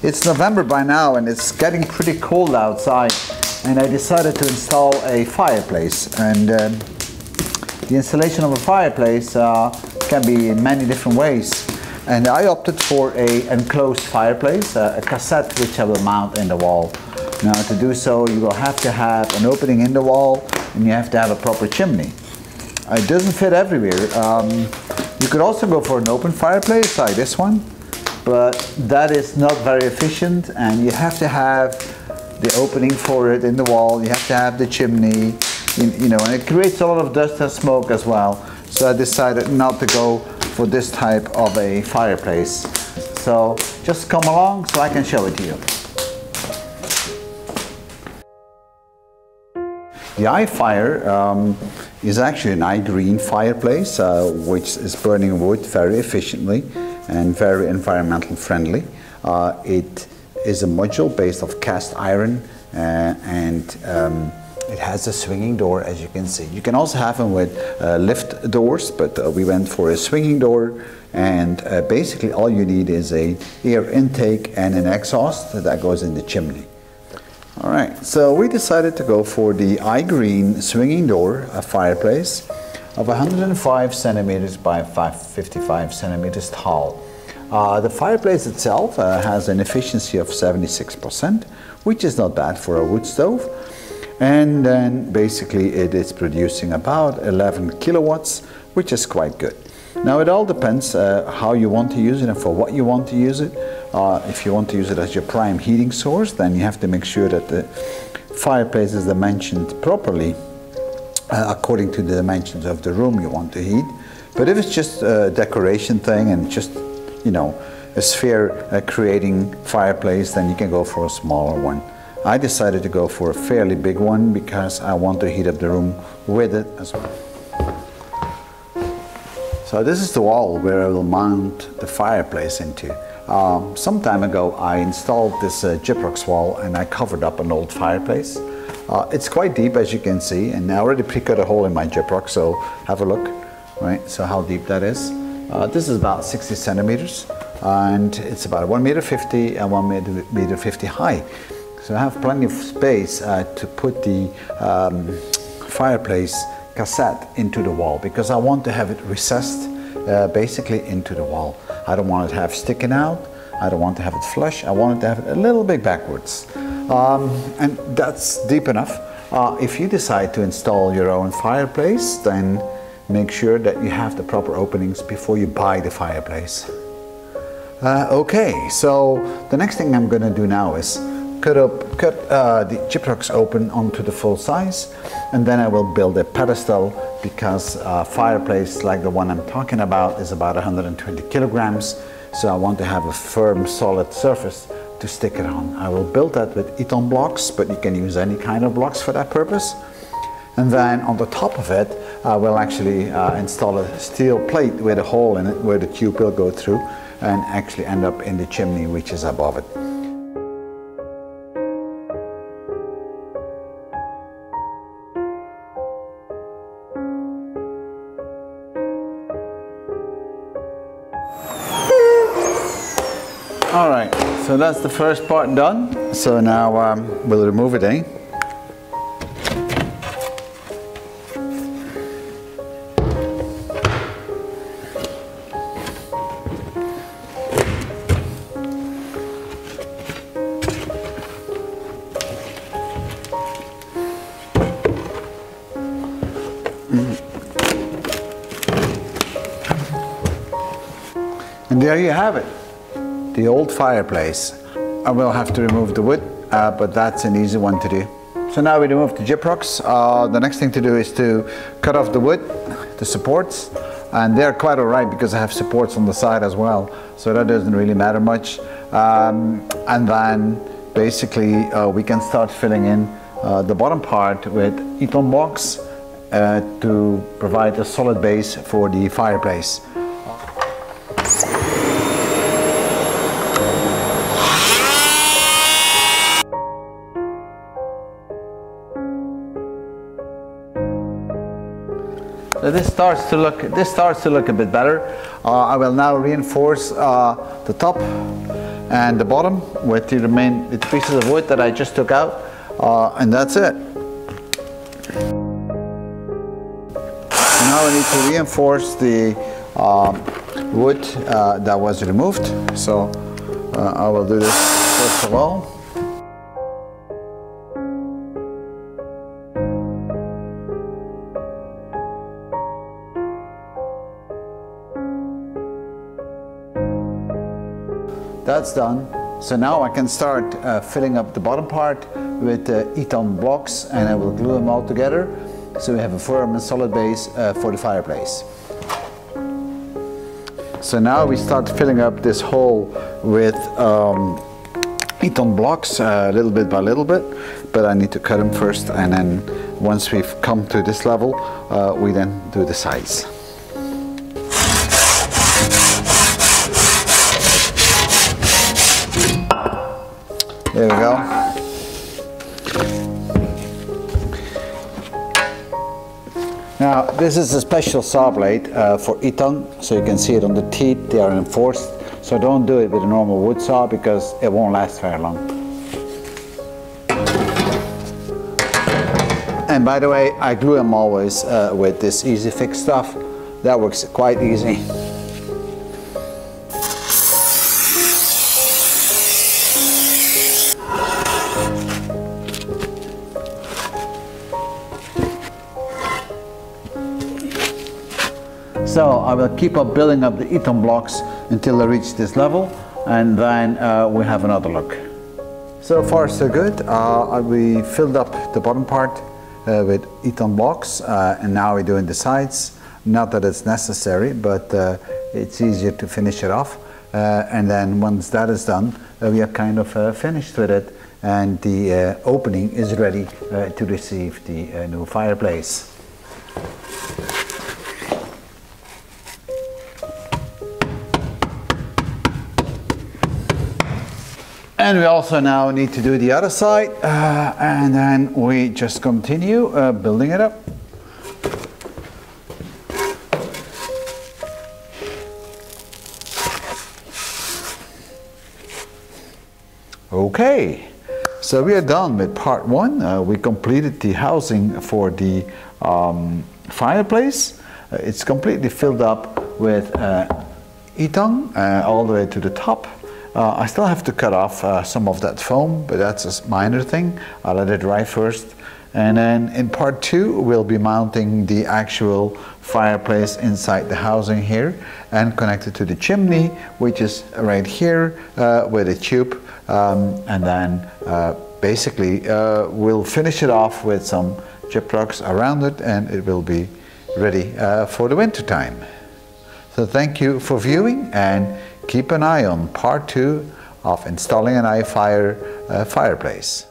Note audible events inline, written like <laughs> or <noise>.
It's November by now and it's getting pretty cold outside and I decided to install a fireplace and um, the installation of a fireplace uh, can be in many different ways and I opted for a enclosed fireplace, uh, a cassette which I will mount in the wall. Now to do so you will have to have an opening in the wall and you have to have a proper chimney. It doesn't fit everywhere. Um, you could also go for an open fireplace like this one, but that is not very efficient and you have to have the opening for it in the wall, you have to have the chimney, you, you know, and it creates a lot of dust and smoke as well. So I decided not to go for this type of a fireplace. So just come along so I can show it to you. The iFire um, is actually an iGreen fireplace uh, which is burning wood very efficiently and very environmental friendly. Uh, it is a module based of cast iron uh, and um, it has a swinging door as you can see. You can also have them with uh, lift doors but uh, we went for a swinging door and uh, basically all you need is a air intake and an exhaust that goes in the chimney. All right, so we decided to go for the iGreen swinging door, a fireplace of 105 centimeters by 55 centimeters tall. Uh, the fireplace itself uh, has an efficiency of 76%, which is not bad for a wood stove. And then basically it is producing about 11 kilowatts, which is quite good. Now it all depends uh, how you want to use it and for what you want to use it. Uh, if you want to use it as your prime heating source, then you have to make sure that the fireplace is dimensioned properly uh, according to the dimensions of the room you want to heat. But if it's just a decoration thing and just, you know, a sphere uh, creating fireplace, then you can go for a smaller one. I decided to go for a fairly big one because I want to heat up the room with it as well. So this is the wall where I will mount the fireplace into. Um, some time ago I installed this uh, Gyprox wall and I covered up an old fireplace. Uh, it's quite deep as you can see and I already pre-cut a hole in my Gyprox so have a look, right? So how deep that is. Uh, this is about 60 centimeters and it's about 1 meter 50 and 1 meter, meter 50 high. So I have plenty of space uh, to put the um, fireplace cassette into the wall because I want to have it recessed uh, basically into the wall. I don't want it to have sticking out. I don't want to have it flush. I want it to have it a little bit backwards. Um, and that's deep enough. Uh, if you decide to install your own fireplace, then make sure that you have the proper openings before you buy the fireplace. Uh, okay, so the next thing I'm going to do now is cut up cut uh, the gyprox open onto the full size and then I will build a pedestal because a fireplace like the one I'm talking about is about 120 kilograms so I want to have a firm solid surface to stick it on. I will build that with Ytong blocks but you can use any kind of blocks for that purpose and then on the top of it I will actually uh, install a steel plate with a hole in it where the tube will go through and actually end up in the chimney which is above it. All right, so that's the first part done. So now um, we'll remove it, eh? And there you have it the old fireplace. I will have to remove the wood, uh, but that's an easy one to do. So now we remove the gyprox. Uh, the next thing to do is to cut off the wood, the supports, and they're quite alright because I have supports on the side as well, so that doesn't really matter much. Um, and then basically uh, we can start filling in uh, the bottom part with Ytong blocks uh, to provide a solid base for the fireplace. This starts to look this starts to look a bit better. Uh, I will now reinforce uh, the top and the bottom with the remain the pieces of wood that I just took out uh, and that's it. Now I need to reinforce the uh, wood uh, that was removed so uh, I will do this first of all. That's done. So now I can start uh, filling up the bottom part with uh, Ytong blocks and I will glue them all together so we have a firm and solid base uh, for the fireplace. So now we start filling up this hole with um, Ytong blocks uh, little bit by little bit but I need to cut them first and then once we've come to this level uh, we then do the sides. This is a special saw blade uh, for Ytong, so you can see it on the teeth, they are enforced. So don't do it with a normal wood saw because it won't last very long. And by the way, I glue them always uh, with this Easy Fix stuff. That works quite easy. <laughs> So I will keep up building up the Ytong blocks until I reach this level and then uh, we have another look. So far so good. Uh, we filled up the bottom part uh, with Ytong blocks uh, and now we're doing the sides. Not that it's necessary but uh, it's easier to finish it off uh, and then once that is done we are kind of finished with it and the opening is ready to receive the new fireplace. And we also now need to do the other side uh, and then we just continue uh, building it up. Okay, so we are done with part one. Uh, we completed the housing for the um, fireplace. Uh, it's completely filled up with uh, Ytong uh, all the way to the top. Uh, I still have to cut off uh, some of that foam, but that's a minor thing. I'll let it dry first. And then in part two, we'll be mounting the actual fireplace inside the housing here and connected to the chimney, which is right here uh, with a tube. Um, and then uh, basically uh, we'll finish it off with some gyprocs around it and it will be ready uh, for the winter time. So thank you for viewing and keep an eye on part two of installing an iFire uh, fireplace.